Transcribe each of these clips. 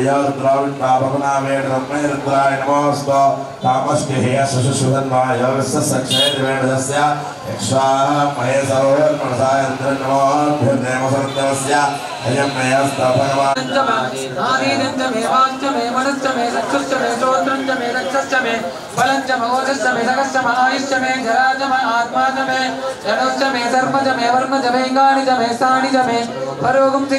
யோ திரவிட் பாபகநாமே நமே ருத்ராய நமோஸ்தோ अयं मयस्त भगवान् आदीनञ्च मे वाञ्च मे मनश्च मे चक्षुश्च मे श्रोत्रञ्च मे, रक्षश्च मे बलञ्च महोदश्च मे सकश्च महायुश्च मे, जरा च मे, आत्मा च मे, जनुश्च मे, सर्प च मे, वर्म च मे गाणि च मे स्थानि च मे, परोगुंसि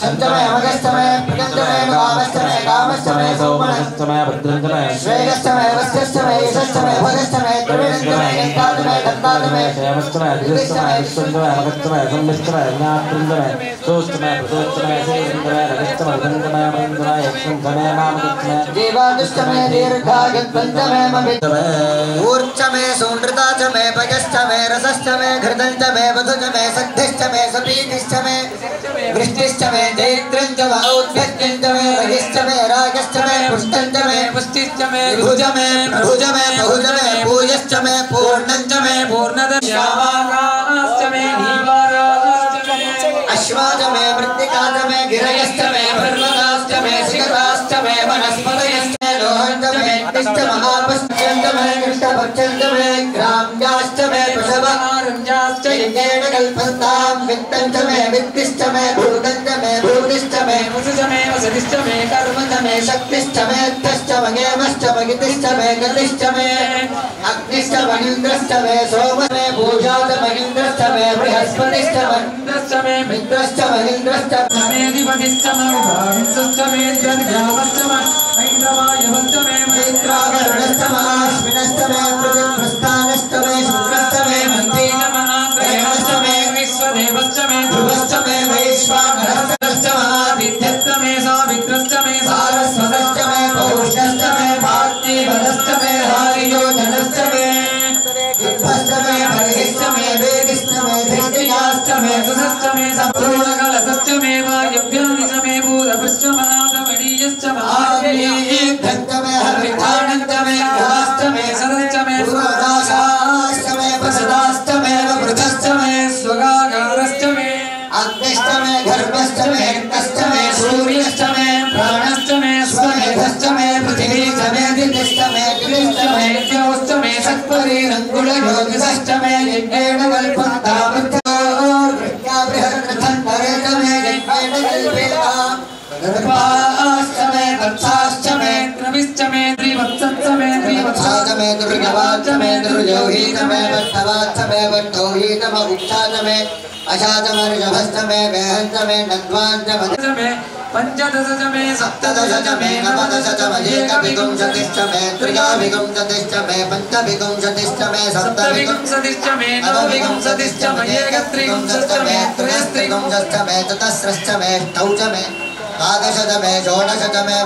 शन्तमे अमगस्तमे प्रियन्तमे कामस्तमे कामस्तमे सौमनस्तमे भद्रन्तमे श्रेयस्तमे वस्यस्तमे यशस्तमे भगस्तमे त्रिवेणस्तमे यन्तातमे दत्तातमे श्रेयमस्तमे धृतस्तमे विश्वन्तमे अमगस्तमे संविस्तमे ज्ञातृन्दमे सोस्तमे प्रदोस्तमे सेन्द्रमे रगस्तमे भृन्दमे मृन्दमे यक्षन्तमे मामगस्तमे देवादुष्टमे दीर्घागत्वन्तमे ममितमे ऊर्चमे सौनृताचमे भजस्तमे रसस्तमे घृतन्तमे वधुजमे सद्धिष्टमे सपीतिष्टमे वृष्टिष्टमे जैत्रञ्च औद्भ्यञ्च मे रहिश्च मे रागश्च मे पुष्टञ्च मे पुष्टिश्च मे भुज मे प्रभुज मे बहुज मे पूयश्च मे पूर्णञ्च मे पूर्णदश्यामाश्च मे नीवाराश्च मे अश्वाच मे मृत्तिकाच मे गिरयश्च मे पर्वताश्च मे शिखराश्च मे वनस्पतयश्च मे लोहञ्च मे तिष्ठ महापश्चञ्च मे कृष्णपक्षञ्च मे कल्पन्तां वित्तञ्च मे वित्तिश्च मे भूतञ्च मे भूतिश्च मे वसुश्च मे वसतिश्च मे कर्मच मे शक्तिश्च मे अर्थश्च मगेमश्च मगितिश्च मे गतिश्च मे अग्निश्च महीन्द्रश्च मे सोम मे पूजाच महीन्द्रश्च मे बृहस्पतिश्च इन्द्रश्च मे मित्रश्च महीन्द्रश्च मेधिपतिश्च मे विभागिश्च मे द्रव्यावश्च मे ऐन्द्रवायवश्च मे मैत्रावरुणश्च महाश्विनश्च मे प्रतिप्रस्थानश्च मे शुक्रश्च वैश्वानरश्च महादित्यश्च मे सावित्रश्च मे सत्परीरङ्गुलयोगिश्च मे यज्ञेन कल्पन्ता वृत्तोर्वृत्या बृहत्कृथन्तरे च मे यज्ञेन त्रविश्च मे त्रिवत्सश्च मे त्रिवत्सा मे दुर्गवाच मे दुर्योही च मे वट्टवाच मे उक्षाच मे अशाच मे ऋषभश्च मे वेहश्च मे नद्वाञ्च च मे पञ्चदश च मे सप्तदश च मे नवदश च मे त्रियाविंशतिश्च मे पञ्चविंशतिश्च मे सप्तविंशतिश्च मे नवविंशतिश्च मे त्रयस्त्रिंशश्च मे चतस्रश्च मे अष्टौ मे द्वादश मे षोडश च मे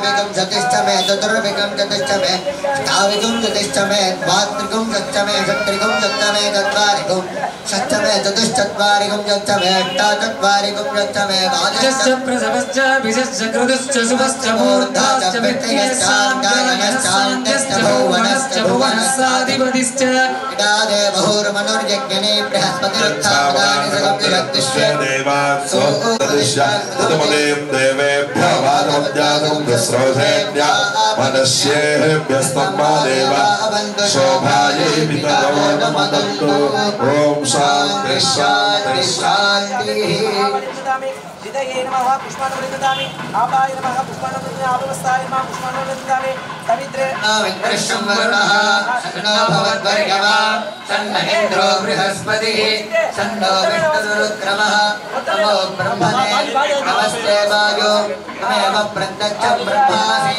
विंशतिश्च मे चतुर्विंशतिश्च मे अष्टाविंशतिश्च मे द्वात्रिंशश्च मे षट्त्रिंशश्च मे चत्वारिंशश्च मे चतुश्चत्वारिंशश्च मे अष्टाचत्वारिंशश्च मे द्वादशश्च यश्च प्रसवश्च विशश्च कृतश्च शुभश्च मूर्धाश्च वित्तयश्चान्त्यश्च भुवनश्च भुवनस्साधिपतिश्च। इडादे बहुर्मनुर्यज्ञने बृहस्पतिरुत्थापदानि वादमद्यातं विस्रोधेभ्य मनस्येभ्यस्तम्मा देव शोभायै पितरो नमदन्तु ॐ शान्ति। शान्ति హృదయే నమ పుష్పాన్ని వృద్ధామి ఆపాయ నమ పుష్పాన్ని వృద్ధి ఆపవస్థాయ నమ పుష్పాన్ని వృద్ధామి సవిత్రే సన్మహేంద్రో బృహస్పతి సన్నో విష్ణురుక్రమ నమో బ్రహ్మణే నమస్తే వాయో తమేవ ప్రత్యక్షం బ్రహ్మాసి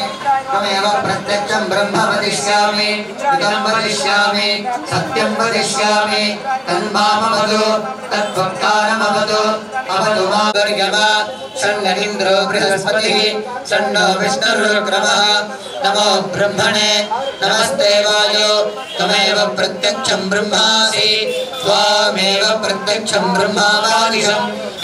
తమేవ ప్రత్యక్షం బ్రహ్మ వదిష్యామి ఇదం వదిష్యామి సత్యం వదిష్యామి తన్మామవదు తద్వక్తారమవదు అవదు మాగర్యమా ्रह्मणे नमस्ते वायो। त्वमेव प्रत्यक्षं ब्रह्मासि। त्वामेव प्रत्यक्षम् ब्रह्मवारिहम्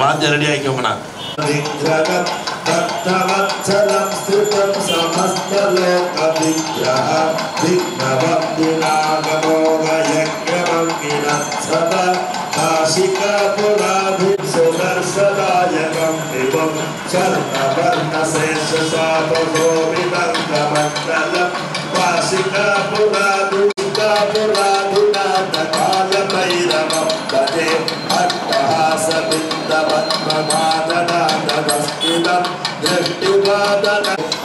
वाद्य रेडी आइकोमना विग्रहं भक्तवत्सलं स्थितं समस्तलोकविग्रह काशिकापुराधुष्कापुराधुनाथकालभैरवं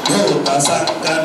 भूतसङ्कट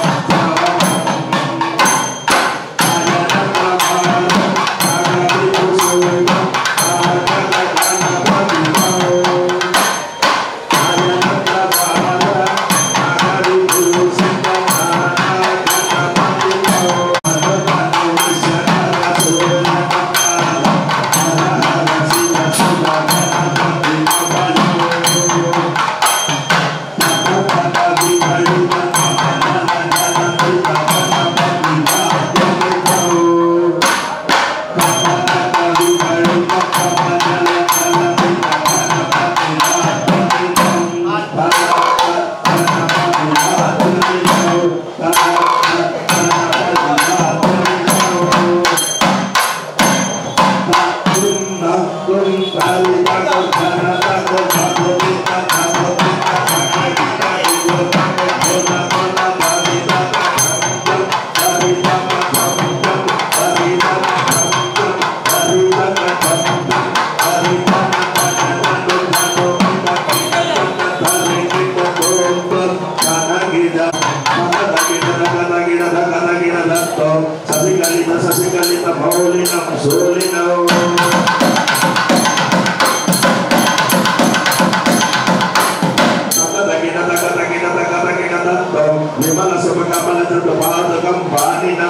పాదకం పాడినా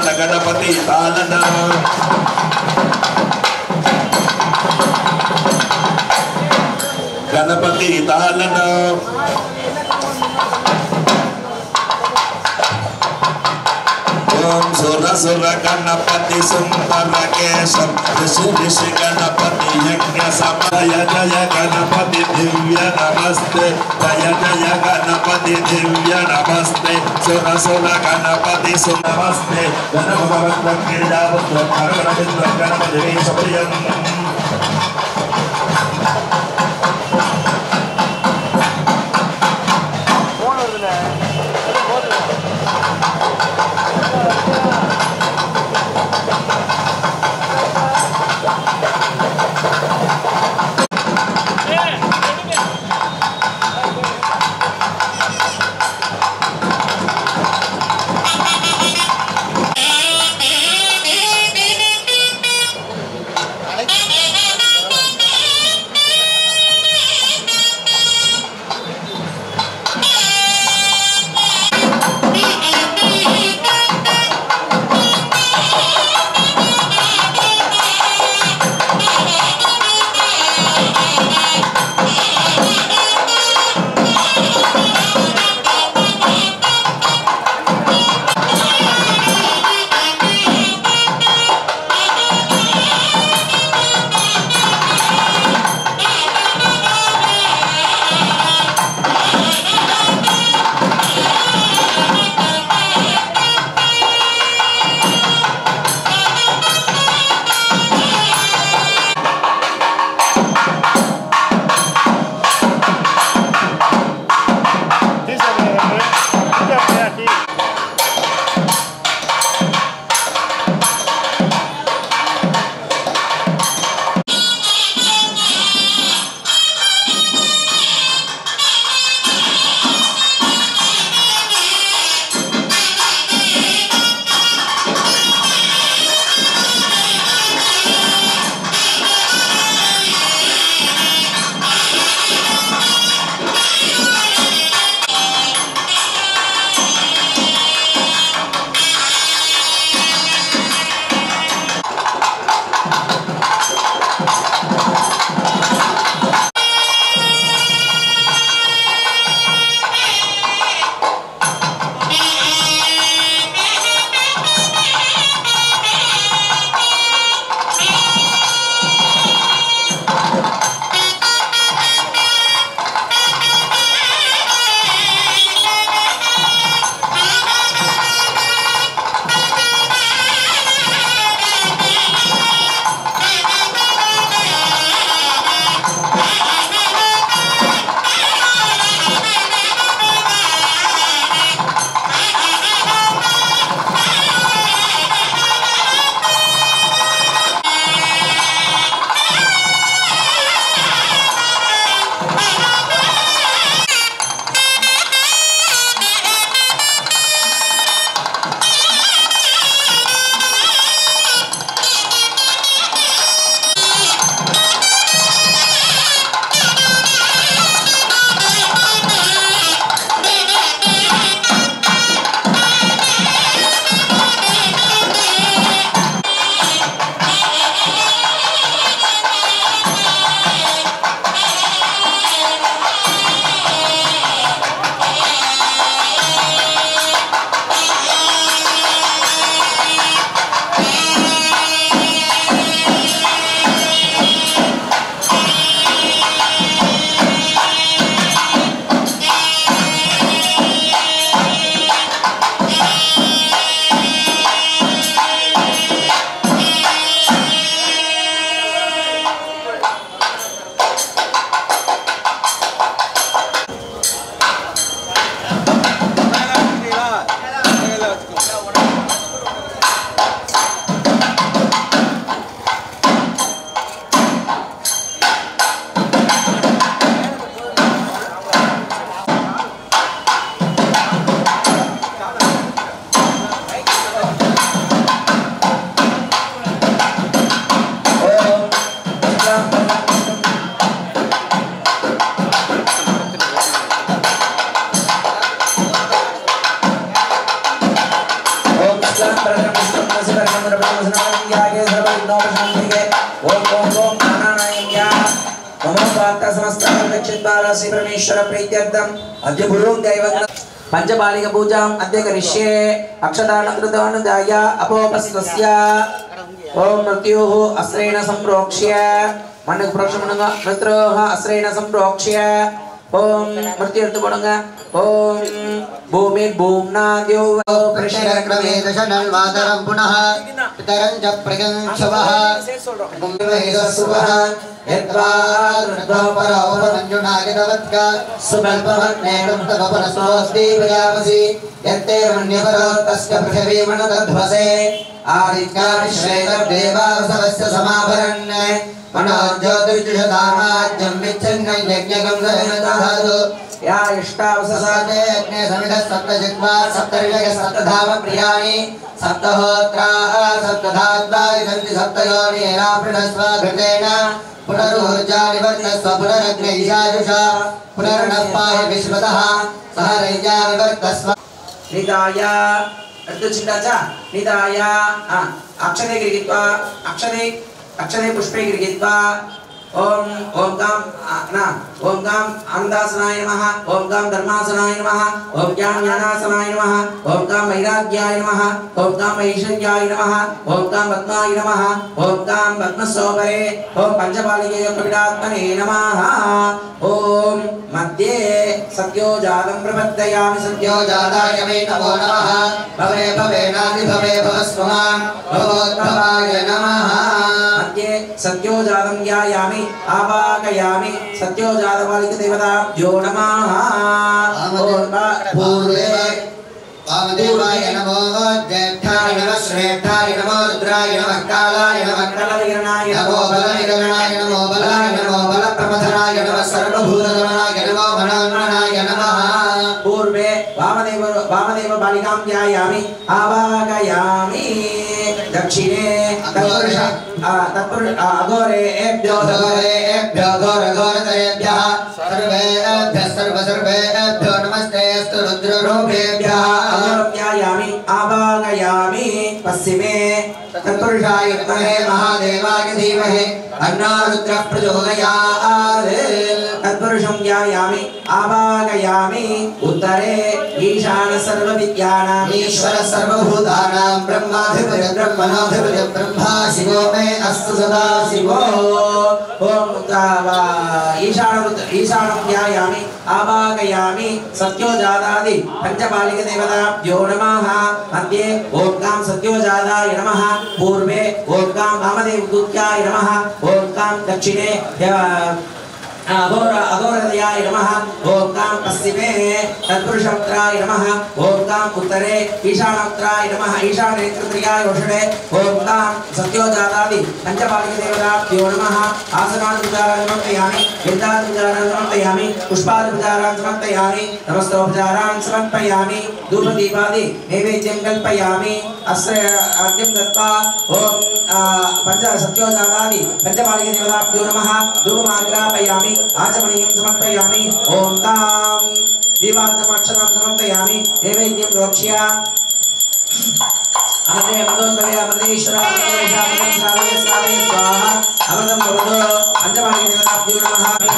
గణ గణపతి ఆనంద Ganapati తాళన om sura sura ganapati sumpara kesam rishi rishi ganapati yajna samaya jaya ganapati divya namaste jaya jaya ganapati divya namaste sura sura ganapati sumpara namaste ganapati divya namaste ganapati divya namaste गच्छद्बालासि अद्य गुरुं दैवं పంచబాలిక పూజాం అధ్య కరిష్యే అక్షతానకృతవాన్ జాయ అపోపస్తస్య ఓం మృత్యోః అశ్రేణ సంప్రోక్ష్య మనకు ప్రోక్షమణంగా మృత్రోః అశ్రేణ సంప్రోక్ష్య ஓம் முருத்தி எடுத்து போடுங்க. ஓம் பூமி பூம்னா தியோவோ பிரஷரக்ரமே தசனல் மாதரம் புனஹ. பிதரஞ்ச பிரகஞ்சவஹ கும்பவேதசுவஹ யத்வாருதோபரோபரஞ்சுநாகிதவத்க சுபல்பவன்னேடும் தவபரசோஸ்தி பிரயாவசி யத்தே மன்யபரோ தஸ்க பிருஷவீமண தத்வசே मणतध्वसे समाभरन्। मनोज्योतिर्जुषधामाज्यं विच्छिन्नं यज्ञकं सहनदधातु या इष्टावससाते साते अग्ने समिधः सप्तजिह्वा सप्तर्षयः सप्तधाम प्रियाणि सप्तहोत्राः सप्तधात्वानि सन्ति सप्तयोनिरापृणस्व घृतेन। पुनरुर्जा निवर्तस्व पुनरग्ने ईशाजुषा पाहि विश्वतः सह रैजा निवर्तस्व निदाय ಅಷ್ಟು ಚಿಂತಾಚ? ನಿಧಾಯ. ಅಕ್ಷತೆ ಗಿರಿಗಿತ್ವ ಅಕ್ಷತೆ ಅಕ್ಷತೆ ಪುಷ್ಪೆ ಗಿರಿಗಿತ್ವ ओम ओम गम ना, ओम गम अंदासनाय नमः, ओम गम धर्मासनाय नमः, ओम गम ज्ञानासनाय नमः, ओम गम वैराग्याय नमः, ओम गम ऐश्वर्याय नमः, ओम गम पद्माय नमः, ओम गम पद्मसोपरे ओम पंचपालिके कपिलात्मने नमः। ओम मध्ये सत्यो जातं प्रपद्ययामि सत्यो जाताय मे नमो नमः। भवे भवे नादि भवे, भवस्वमा, भवोत्तमाय नमः। मध्ये सत्यो जातं ज्ञायामि ఆవాకయామి సత్యో ఆవాకయామి సత్యోజాతవాలిక దేవతాభ్యో నమః పూర్వే వామదేవాయ నమో జ్యేష్ఠాయ నమ శ్రేష్ఠాయ నమో రుద్రాయ నమ కాలాయ నమ కలవిరణాయ నమో బలనిరణాయ నమో బలాయ నమో బల ప్రమథనాయ నమ సర్వభూతగమనాయ నమో మనోన్మనాయ నమః. పూర్వే వామదేవ వామదేవ బాలికాం ధ్యాయామి ఆవాకయామి दक्षिणे तत्पुरुष तत्पुरुष आ, अघोरेभ्यो घोरेभ्यो घोरघोरतरेभ्यः सर्वेभ्यः सर्वसर्वेभ्यो नमस्ते अस्तु रुद्ररूपेभ्यः अघोरं ध्यायामि आवाकयामि पश्चिमे तत्पुरुषाय विद्महे महादेवाय धीमहि अन्नो रुद्रः प्रचोदयात्। तत्पुरुषं ध्यायामि आवाकयामि उत्तरे ईशान सर्वविद्यानाम् ईश्वर सर्वभूतानां ब्रह्माधिपति ब्रह्मणोऽधिपति ब्रह्मा शिवो मे अस्तु सदा शिवो। ओम उत्तावा ईशान ध्यायामि आवाकयामि सत्योजातादि पञ्चपालिक देवताभ्यो नमः। मध्ये ओम कां सत्योजाताय नमः। पूर्वे ओम कां वामदेवदूत्याय नमः ओम कां दक्षिणे अघोर अघोरदयाय नमः। कां पश्चिमे तत्पुरुषोत्तराय नमः। उत्तरे ईशानोत्तराय नमः। ईशानेत्रत्रियाय वषडे कां सत्योजातादि पञ्चपालिकदेवताभ्यो नमः। आसनादिपचारान् समर्पयामि। गन्धादिपचारान् समर्पयामि। पुष्पादिपचारान् समर्पयामि। नमस्तोपचारान् समर्पयामि। धूपदीपादि नैवेद्यं कल्पयामि। अस्य अर्घ्यं दत्त्वा आ, पञ्च सत्योजातादि नमः। धूपमाग्रापयामि आचमनीयं समर्पयामि। ॐ तां। दीपान्तमक्षतां समर्पयामि। नैवेद्यं प्रोक्ष्य। अमृते अमृतोद्भवे अमृतेश्वर अमृतेश अमृतं श्रावय श्रावय स्वाहा। अमृतं भवतु। पञ्चपालिकदेवताभ्यो नमः।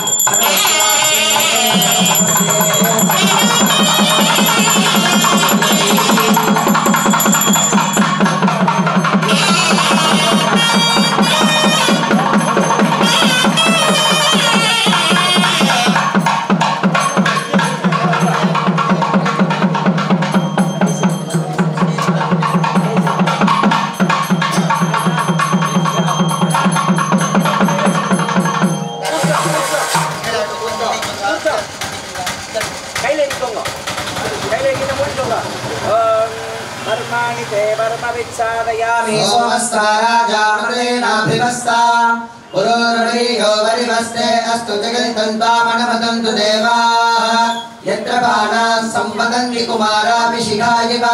पुरोरणीयो वरिवस्ते अस्तु जगन्तन्तामनमदन्तु देवाः यत्र बाणाः सम्पतन्ति कुमारापि शिखा इव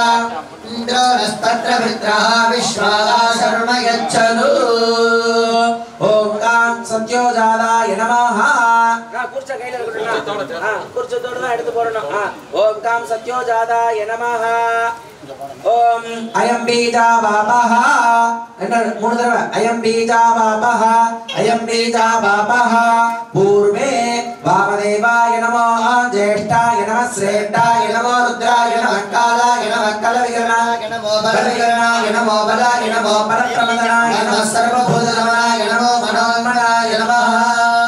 इन्द्रो नस्तत्र मित्राः विश्वादा शर्म यच्छनु ஓம்காம் சத்யோஜாதாய நமஹ குர்ச்ச கையில இருக்கணும் குர்ச்சத்தோட தான் எடுத்து போடணும் ஓம்காம் சத்யோஜாதாய நமஹ ஓம் அயம் பீஜா பாபஹ என்ன மூணு தடவை அயம் பீஜா பாபஹ அயம் பீஜா பாபஹ பூர்வே வாமதேவாய நமோ ஜேஷ்டாய நம ஸ்ரேஷ்டாய நமோ ருத்ராய நம காலாய நம கலவிகரனாய परकरणाय नमो बलाय नमो परप्रमदनाय नमः सर्वभूतसमनाय नमो मनोन्मनाय नमः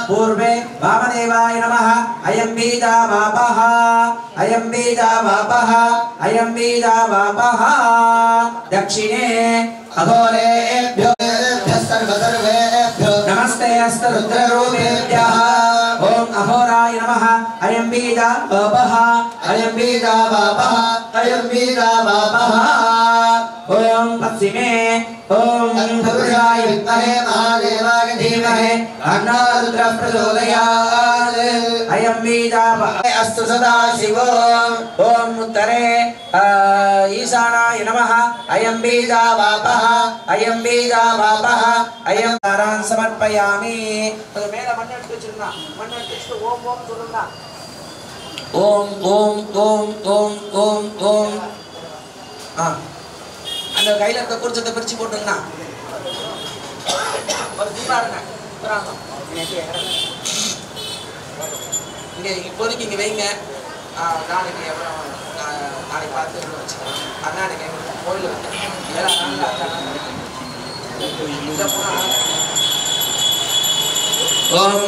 पूर्वे वामदेवाय नमः अयं बीजावापः अयं बीजावापः अयं बीजावापः दक्षिणे अघोरेभ्यो सर्वसर्वे नमस्ते अस्तरुद्ररूपेभ्यः ॐ अघोराय नमः अयं बीजावापः अयं बीजावापः अयं बीजावापः ॐ पश्चिमे ॐ पुरुषाय विद्महे महादेवाय धीमहि अन्नो रुद्रः प्रचोदयात् अयं बीजावापः अस्तु सदा शिवो ॐ उत्तरे अ, ईशानाय नमः अयं बीजावापः अयं बीजावापः अयं தாரான் சமர்ப்பயாமி அது மேல மண் எடுத்து வச்சிருந்தா மண் எடுத்து வச்சுட்டு ஓம் ஓம் சொல்லுங்க ஓம் ஓம் ஓம் ஓம் ஓம் ஓம் ஆ அந்த கையில் இருக்க குறிச்சத்தை பிரித்து போட்டுங்கண்ணா ஒரு தீபாருங்க இங்கே இப்போதைக்கு இங்கே வைங்க. நாளைக்கு எவ்வளோ நாளைக்கு பார்த்து வச்சுக்கலாம். அண்ணா எனக்கு கோயில் ஏழா ஓம்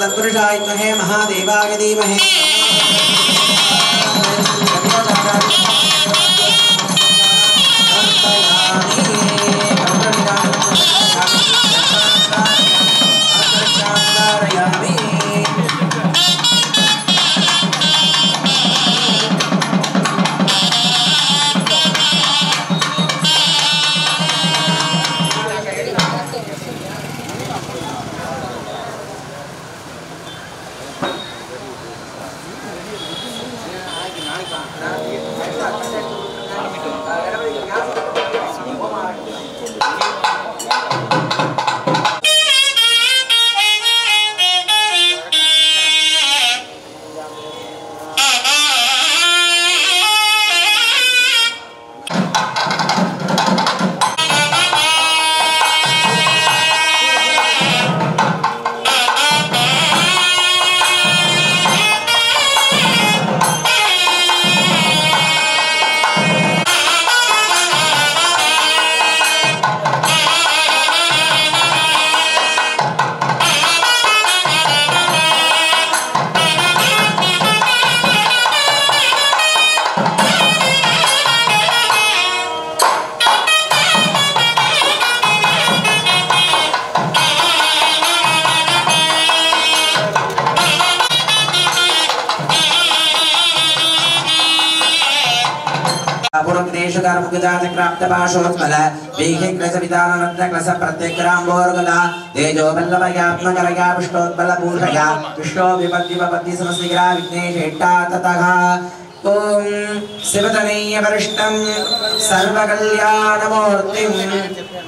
தத்புருஷாய் மகே மகாதேவாக தீமஹே वीहिग्रसवितानरत्नक्लस प्रत्यग्राम्बोर्गला विपत्ति विपत्ति विष्णो विपद्विपपत्ति समस्तिग्रा विघ्नेशेट्टा ततः ॐ शिवतनय्यवरिष्ठं सर्वकल्याणमूर्तिं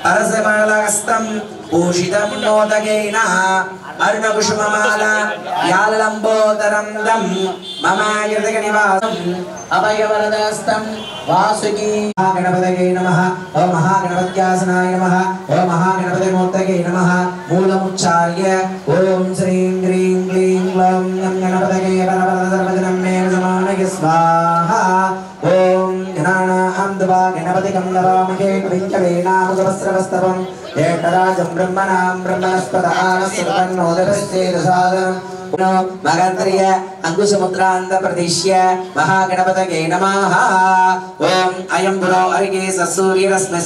परसमलहस्तं भूषितं मोदकेन अर्णकुसुममाला यालम्बोदरं दं मम कृतकनिवासम् अभयवरदस्तं वासुकी गणपतये नमः ॐ महागणपत्यासनाय नमः ॐ महागणपतिमूर्तये नमः मूलमुच्चार्य ॐ श्रीं ग्रीं क्लीं ग्लौं गं गणपतये परवरदसर्वजनं मे समानय स्वाहा ॐ गणानां दवा गणपतिकं नवामहे कविञ्चवे नामसहस्रवस्तवं जेठराजं ब्रह्मणां ब्रह्मणस्पद आनस्वन्नोदरश्चेदसादनम् मगन्त्र्य अङ्कुशमुद्रान्त प्रदिश्य महागणपतये नमः ॐ अयं पुरो अर्गे ससूर्यरश्मिः